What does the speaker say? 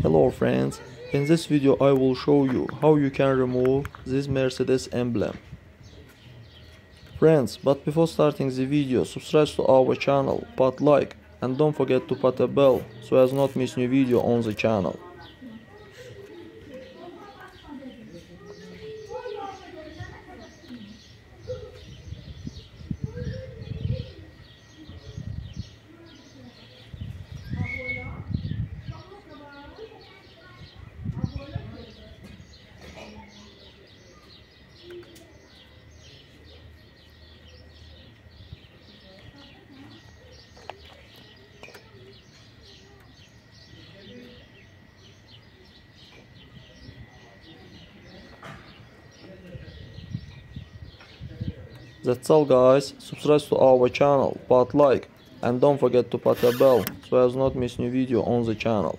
Hello friends, in this video I will show you how you can remove this Mercedes emblem. Friends, but before starting the video, subscribe to our channel, put like and don't forget to put a bell so as not miss new video on the channel. That's all guys, subscribe to our channel, put like and don't forget to put a bell so as not miss new video on the channel.